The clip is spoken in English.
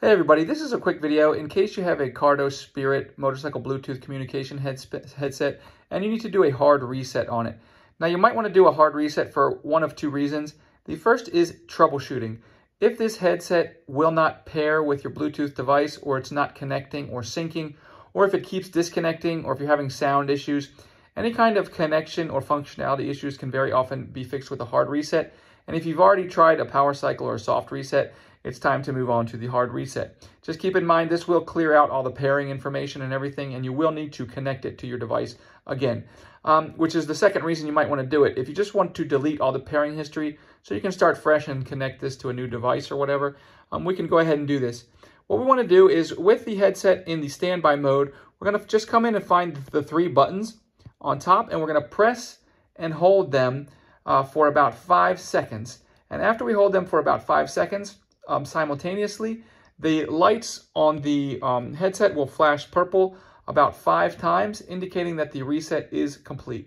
Hey everybody, this is a quick video in case you have a Cardo Spirit motorcycle Bluetooth communication headset and you need to do a hard reset on it. Now you might want to do a hard reset for one of two reasons. The first is troubleshooting. If this headset will not pair with your Bluetooth device or it's not connecting or syncing, or if it keeps disconnecting or if you're having sound issues, any kind of connection or functionality issues can very often be fixed with a hard reset. And if you've already tried a power cycle or a soft reset, it's time to move on to the hard reset. Just keep in mind this will clear out all the pairing information and everything, and you will need to connect it to your device again, um, which is the second reason you might want to do it. If you just want to delete all the pairing history so you can start fresh and connect this to a new device or whatever, um, we can go ahead and do this. What we want to do is with the headset in the standby mode, we're going to just come in and find the three buttons on top, and we're going to press and hold them uh, for about five seconds. And after we hold them for about five seconds um, simultaneously, the lights on the um, headset will flash purple about five times, indicating that the reset is complete.